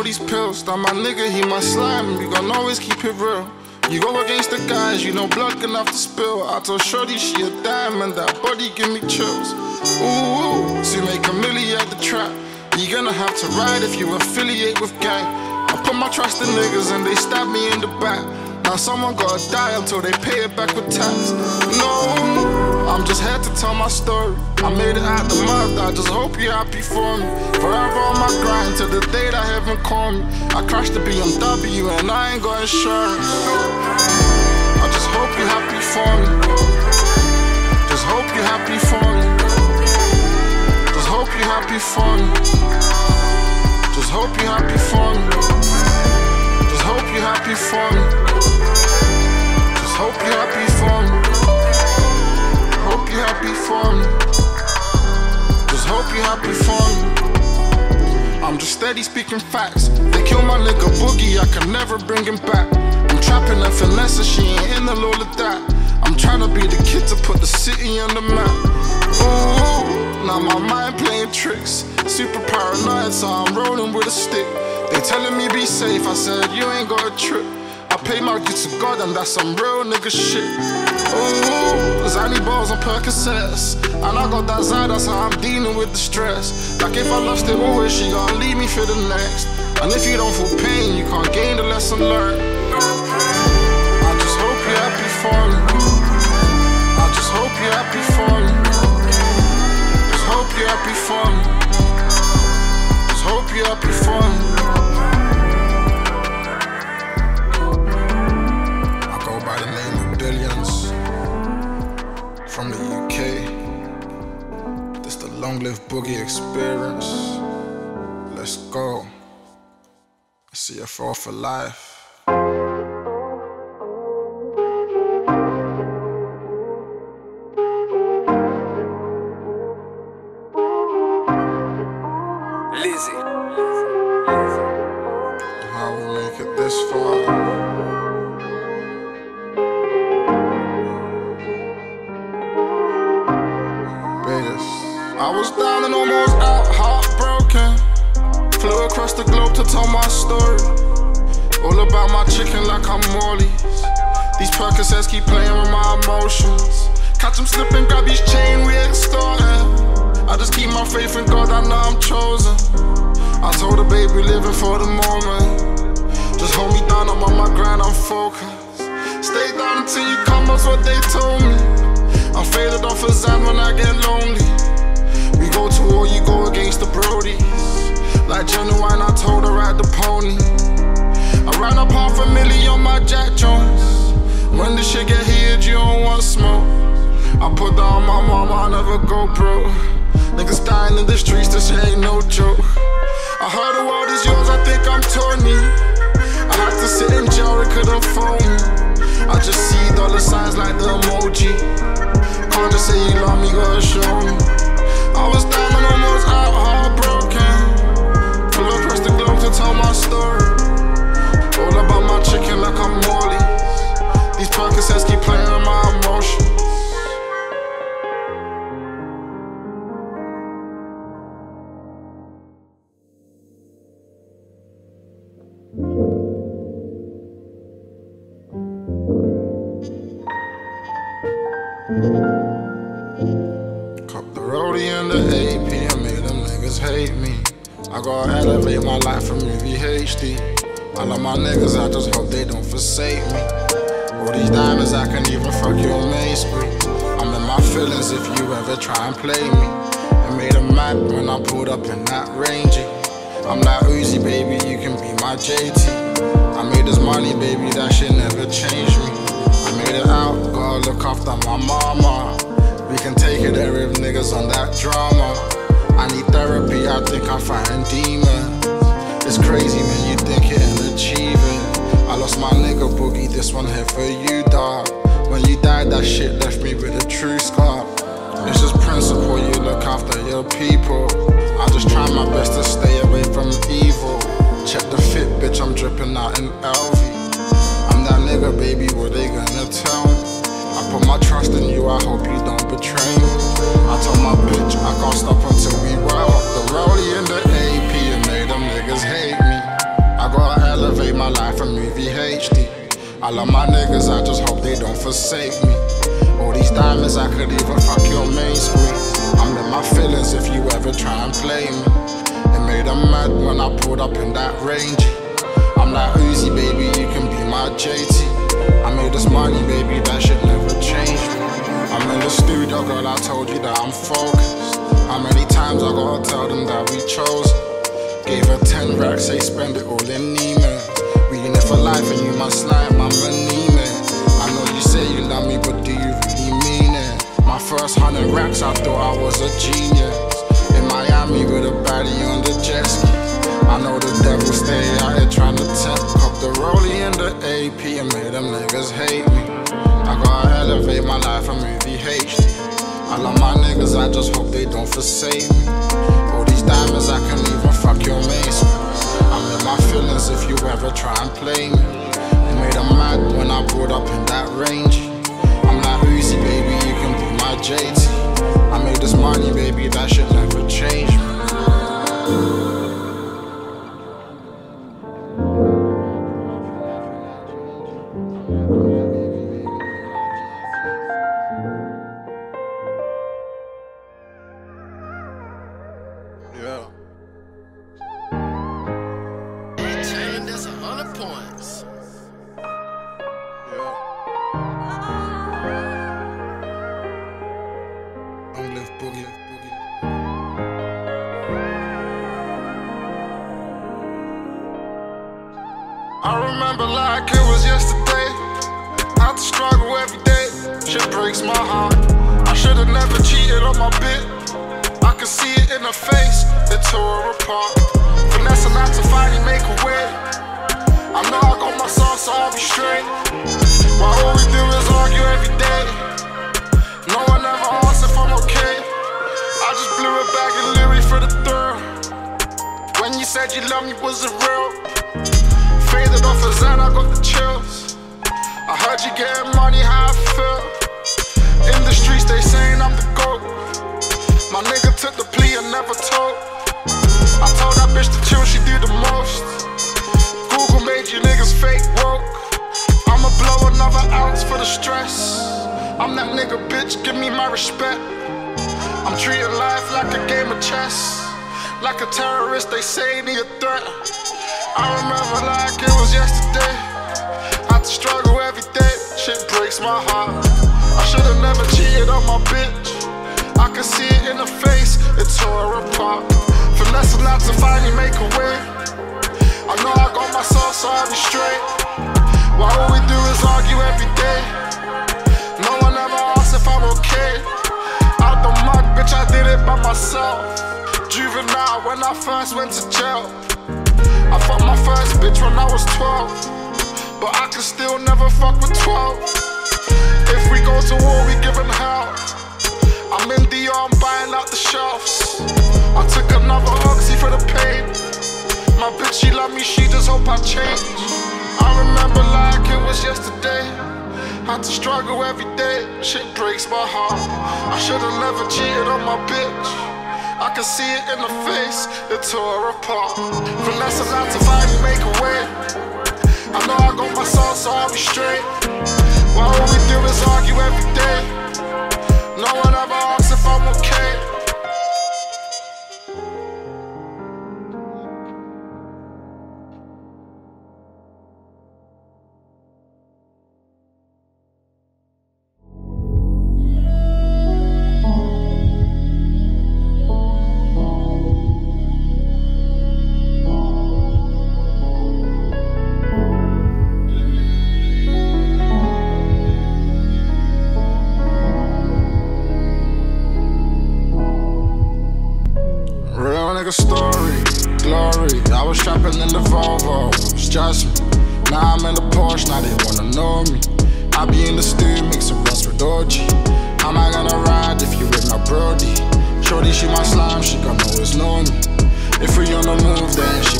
all these pills. That my nigga, he my slime. We gon' always keep it real. You go against the guys, you know blood enough to spill. I told Shorty she a diamond, that body give me chills. Ooh, see make a milli at the trap. You gonna have to ride if you affiliate with gang. I put my trust in niggas and they stab me in the back. Now someone gotta die until they pay it back with tax. No, I'm just here to tell my story. I made it out the mud, I just hope you're happy for me. Forever on my grind till the day that heaven call me. I crashed the BMW and I ain't got insurance. I just hope you're happy for me. Just hope you're happy for me. Just hope you're happy for me. Just hope you're happy for me. Just hope you're happy for me. Just hope you're happy for me. Just hope you're happy for me. I'm just steady speaking facts. They kill my nigga Boogie, I can never bring him back. I'm trapping and finesse, she ain't in the all of that. I'm trying to be the kid to put the city on the map. Ooh, now my mind playing tricks. Super paranoid, so I'm rolling with a stick. They telling me be safe, I said you ain't got a trip. I pay my due to God and that's some real nigga shit. Ooh, Zanny balls on Percocets. And I got that Zad, that's how I'm dealing with the stress. Like if I lost it always, she gonna leave me for the next. And if you don't feel pain, you can't gain the lesson learned. For life. Lizzie. I was down and almost out, heartbroken. Flew across the globe to tell my story. All about my chicken like I'm Morley's. These Percocets keep playing with my emotions. Catch 'em slipping, grab his chain, we extorting. I just keep my faith in God, I know I'm chosen. I told the baby living for the moment. Just hold me down, I'm on my grind, I'm focused. Stay down until you come, that's what they told me. Ran up half a million on my Jack Jones. When the shit get heated, you don't want smoke. I put down my mama, I never go broke. Niggas dying in the streets, this shit ain't no joke. I heard the world is yours, I think I'm Tony. I had to sit in jail, they couldn't phone me. I just see dollar signs like the emoji. Can't just say you love me, gotta show me. I was down and almost out, heartbroken. Flew across the globe to tell my story. All about my chicken like I'm like Uzi, baby, you can be my JT. I made this money, baby, that shit never changed me. I made it out, gotta look after my mama. We can take it there if niggas on that drama. I need therapy, I think I'm fighting demons. It's crazy when you think it and achieve it. I lost my nigga boogie, this one here for you, dog. When you died, that shit left me with a true scar. It's just principle, you look after your people. I just try my best to stay away from evil. Check the fit, bitch, I'm dripping out in LV. I'm that nigga, baby, what they gonna tell me? I put my trust in you, I hope you don't betray me. I told my bitch I can't stop until we roll up the rollie and the AP and made them niggas hate me. I gotta elevate my life and movie HD. I love my niggas, I just hope they don't forsake me. All these diamonds, I could even fuck your main screen. I'm in my feelings if you ever try and play me. It made them mad when I pulled up in that range. I'm that Uzi, baby, you can be my JT. I made this money, baby, that shit never change. I'm in the studio, girl, I told you that I'm focused. How many times I gotta tell them that we chose? Gave her 10 racks, they spend it all in Neiman. We in it for life and you must like my Hundred racks, I thought I was a genius. In Miami with a body on the jet ski. I know the devil stay out here trying to tempt. Cup the rollie in the AP and made them niggas hate me. I gotta elevate my life a movie HD. I love my niggas, I just hope they don't forsake me. All these diamonds, I can even fuck your mace. I'm in my feelings if you ever try and play me. It made them mad when I brought up in that range. I'm like Uzi, baby, JT. I made this money, baby, that should never change in her face. It tore her apart. Finesse not to finally make a way. I know I got my sauce, so I'll be straight. Why all we do is argue every day. No one ever asks if I'm okay. I just blew it back in Louis for the thrill. When you said you love me, was it real? Faded off a Xan, I got the chills. I heard you getting money, how I feel. In the streets, they saying I'm the GOAT. My nigga took the plea and never told. I told that bitch to chill, she do the most. Google made you niggas fake woke. I'ma blow another ounce for the stress. I'm that nigga, bitch, give me my respect. I'm treating life like a game of chess. Like a terrorist, they say me a threat. I remember like it was yesterday. To struggle every day. Shit breaks my heart. I should've never cheated on my bitch. I can see it in her face, it tore her apart. Finesse not to finally make a way. I know I got my sauce, so I'll be straight. Why all we do is argue every day. No one ever asks if I'm okay. Out the mud, bitch, I did it by myself. Juvenile when I first went to jail. I fucked my first bitch when I was 12. But I can still never fuck with 12. If we go to war, we giving hell. I'm in Dior, I'm buying out the shelves. I took another oxy for the pain. My bitch, she love me, she just hope I change. I remember like it was yesterday. Had to struggle every day, shit breaks my heart. I should've never cheated on my bitch. I can see it in her face, it tore her apart. Finesse not to finally make a way. I know I got my soul, so I'll be straight. Why all we do is argue every day. No one ever asks if I'm okay.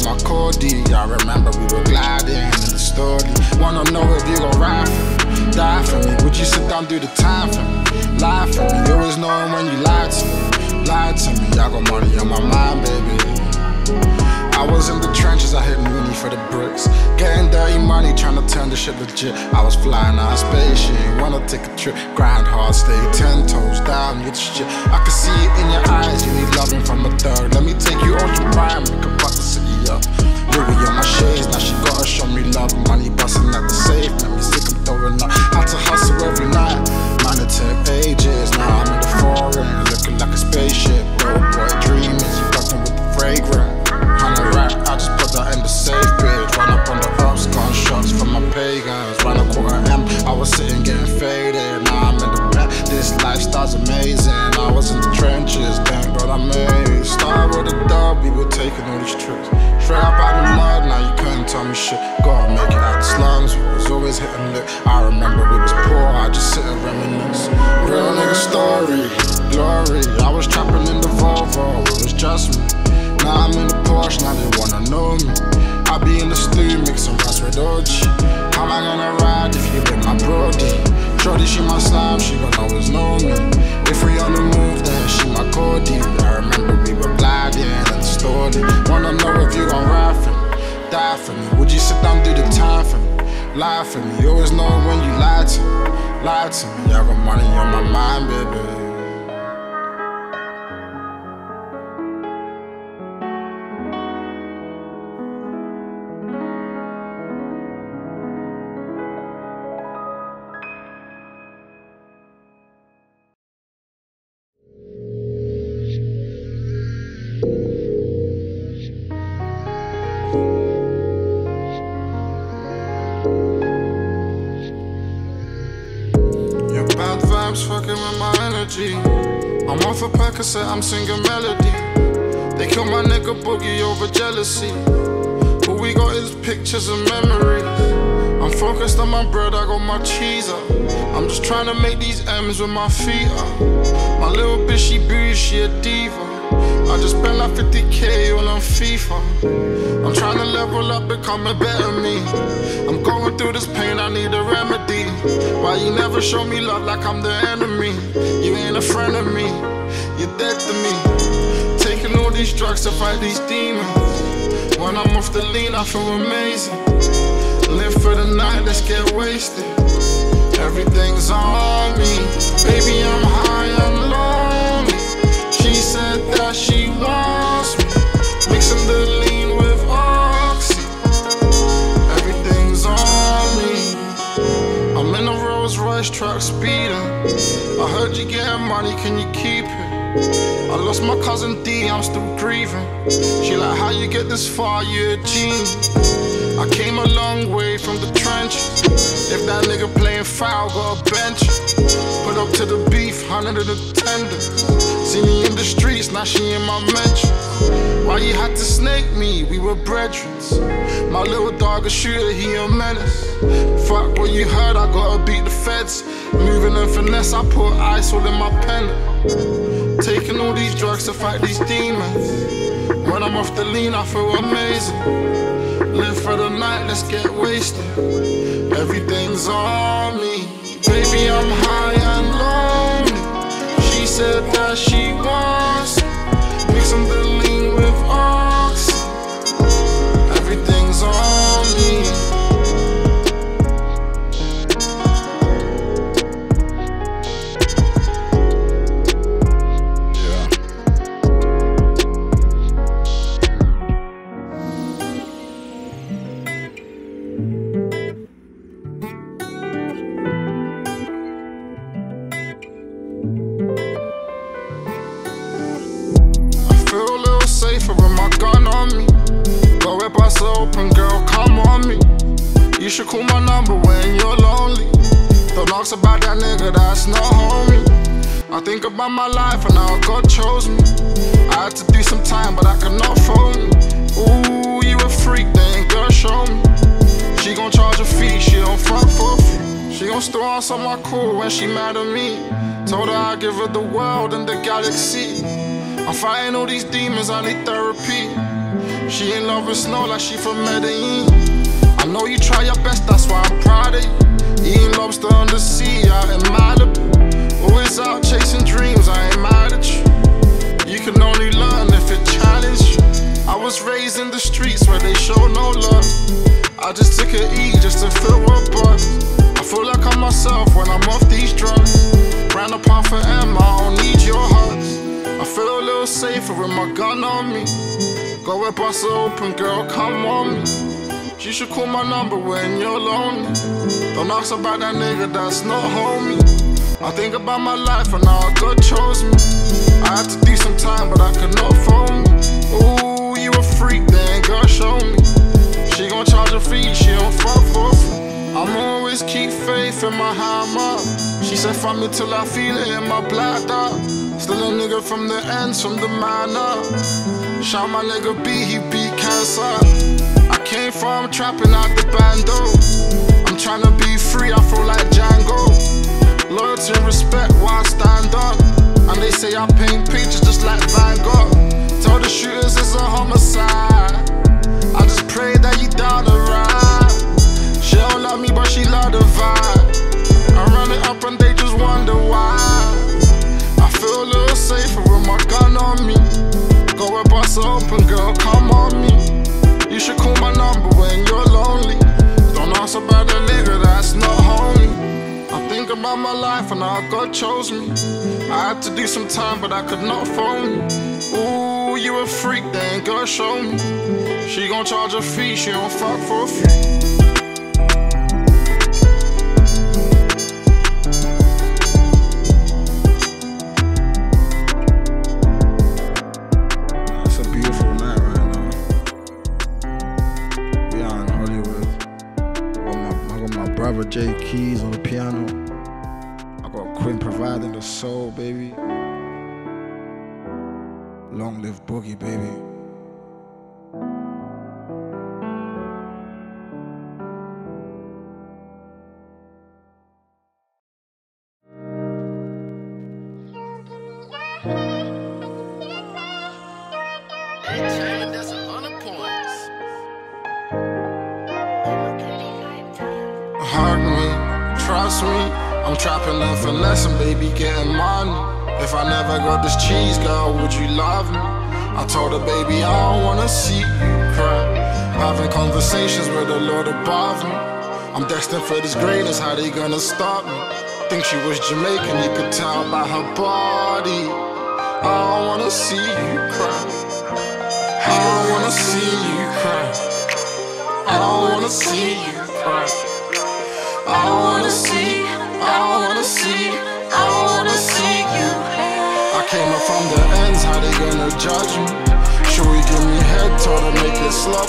My Cody. I remember we were gliding in the story. Wanna know if you gon' ride for me, die for me. Would you sit down, do the time for me? Lie for me, you always knowing when you lie to me. Lie to me, I got money on my mind, baby. I was in the trenches, I hit Mooney for the bricks. Getting dirty money, trying to turn the shit legit. I was flying out of space, she wanna take a trip. Grind hard, stay ten toes down the shit. I can see it in your eyes, you need loving from a third. Let me take you on your prime, up. Ruby on my shades, now she gotta show me love. Money busting at the safe, let me sick, I'm throwing up. Rice. How am I gonna ride if you been my brody? Shorty, she my slime, she gon' always know me. If we on the move, then she my Cody. I remember we were gliding and story. Wanna know if you gon' ride for me, die for me. Would you sit down, do the time for me? Lie for me, you always know when you lie to me. Lie to me, I got money on my mind, baby. Your bad vibes fucking with my energy. I'm off a Percocet, I'm singing melody. They kill my nigga Boogie over jealousy. But we got his pictures and memories. I'm focused on my bread, I got my cheese up. I'm just trying to make these M's with my feet up. My little bitch, she booty, she a diva. Just spent like 50k all on FIFA. I'm trying to level up, become a better me. I'm going through this pain, I need a remedy. Why you never show me love like I'm the enemy? You ain't a friend of me, you're dead to me. Taking all these drugs to fight these demons. When I'm off the lean, I feel amazing. Live for the night, let's get wasted. Everything's on me. Baby, I'm high and lonely. She wants me. Mixing the lean with oxy. Everything's on me. I'm in a Rolls Royce truck speeding. I heard you getting money, can you keep it? I lost my cousin D, I'm still grieving. She like, how you get this far? You a genius. I came a long way from the trenches. If that nigga playing foul, got a bench. Put up to the beef, hundred of the tenders. In now she in my mention. Why you had to snake me? We were brethren. My little dog a shooter, he a menace. Fuck what you heard, I gotta beat the feds. Moving and finesse, I put ice all in my pen. Taking all these drugs to fight these demons. When I'm off the lean, I feel amazing. Live for the night, let's get wasted. Everything's on me. Baby, I'm high and lonely. She said that she wants Mixing the lean with oxy. Think about my life and how God chose me. I had to do some time, but I cannot phone me. Ooh, you a freak, then girl, show me. She gon' charge a fee, she don't front for free. She gon' still answer my call when she mad at me. Told her I'd give her the world and the galaxy. I'm fighting all these demons, I need therapy. She in love with snow like she from Medellin. I know you try your best, that's why I'm proud of you. Eating lobster on the sea, out in Malibu. Always out chasing dreams, I ain't mad at you. You can only learn if it challenge. I was raised in the streets where they show no love. I just took a E just to feel a buzz. I feel like I'm myself when I'm off these drugs. Ran off of M, I don't need your hugs. I feel a little safer with my gun on me. Go and bust open, girl, come on me. You should call my number when you're lonely. Don't ask about that nigga that's not homie. I think about my life and how God chose me. I had to do some time, but I could not phone me. Ooh, you a freak, then girl, show me. She gon' charge a fee, she don't fuck for free. I'm always keep faith in my hammer. She said, fuck me till I feel it in my bladder. Still a nigga from the ends, from the manor. Shout my nigga B, he beat cancer. I came from trapping out the bando. I'm tryna be free, I feel like Django. Loyalty and respect while I stand up. And they say I paint pictures just like Van Gogh. Tell the shooters it's a homicide. I just pray that you down the ride. She don't love me, but she love the vibe. I run it up and they just wonder why. I feel a little safer with my gun on me. Go bust it open, girl, come on me. You should call my number when you're lonely. Don't ask about a think about my life and how God chose me. I had to do some time, but I could not phone. Ooh, you a freak, then God show me. She gon' charge a fee, she don't fuck for a fee. Me. I'm trapping and finessing, baby, getting money. If I never got this cheese, girl, would you love me? I told her, baby, I don't wanna see you cry. Having conversations with the Lord above me. I'm destined for this greatness, how they gonna stop me? Think she was Jamaican, you could tell by her body. I don't wanna see you cry. I don't wanna see you cry. I don't wanna see you cry. Gonna judge me? Should we give me head, told her make it slow.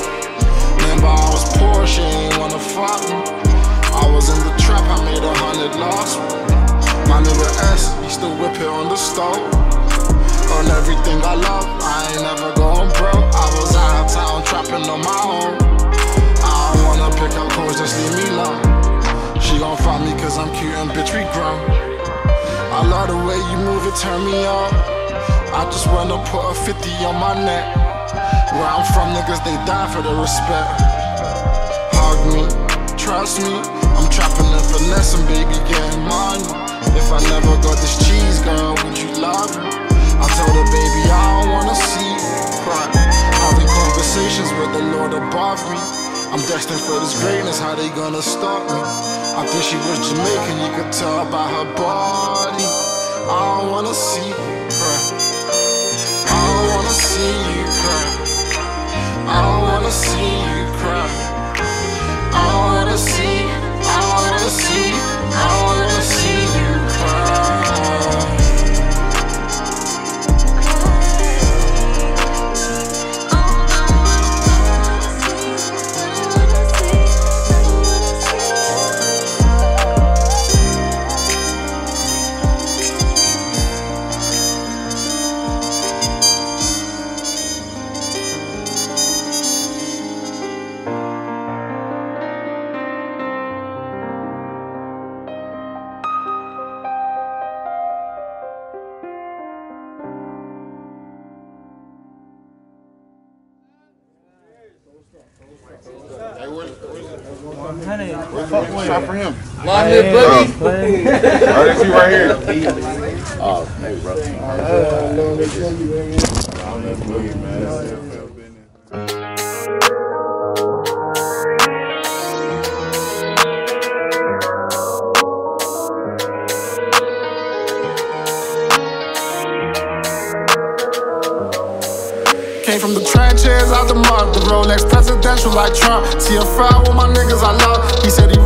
Remember I was poor, she ain't wanna fuck me. I was in the trap, I made a hundred lost. My nigga S, he still whip it on the stove. On everything I love, I ain't never going broke. I was out of town trapping on my own. I don't wanna pick up calls, just leave me alone. She gon' find me cause I'm cute and bitch, we grown. I love the way you move it, turn me on. I just wanna put a 50 on my neck. Where I'm from, niggas, they die for the respect. Hug me, trust me. I'm trapping and finessing, baby, getting money. If I never got this cheese, girl, would you love me? I told her, baby, I don't wanna see you cry. Having conversations with the Lord above me. I'm destined for this greatness, how they gonna stop me? I think she was Jamaican, you could tell by her body. I don't wanna see see you cry. I don't wanna see you cry. I wanna see, I wanna see, I wanna out for him. Long live Boogie. Right here. Oh, hey, bro. Long live Boogie, man. Came from the trenches, out the mud, the Rolex presidential like Trump. TFI with my niggas I love. He said he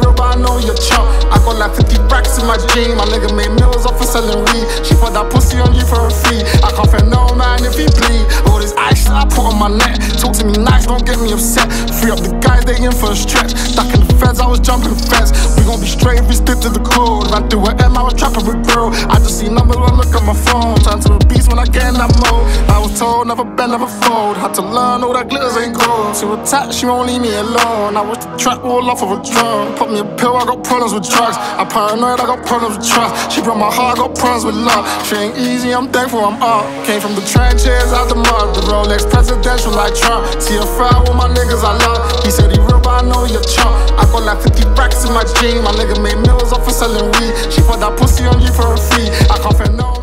know you're chump. I got like 50 racks in my jean. My nigga made meals off of selling weed. She put that pussy on you for a fee. I can't feel no man if he bleed. All this ice I put on my neck. Talk to me nice, don't get me upset. Free up the guys, they in for a stretch. Stuck in the feds, I was jumping feds. We gon' be straight if we stick to the code. Ran through a M, I was trapping with bro. I just see numbers when I look at my phone. Turn to a beast when I get in that mode. I was told never bend, never fold. Had to learn all that glitters ain't gold. To attack, she won't leave me alone. I watch the track all off of a drone. Put me a pill, I got problems with drugs. I paranoid, I got problems with trust. She broke my heart, I got problems with love. She ain't easy, I'm thankful I'm up. Came from the trenches, out the mud. The Rolex presidential like Trump. See a fire with my niggas I love. He said he real, but I know you're chump. I got like 50 racks in my jean. My nigga made meals off of selling weed. She put that pussy on you for a fee. I can't feel no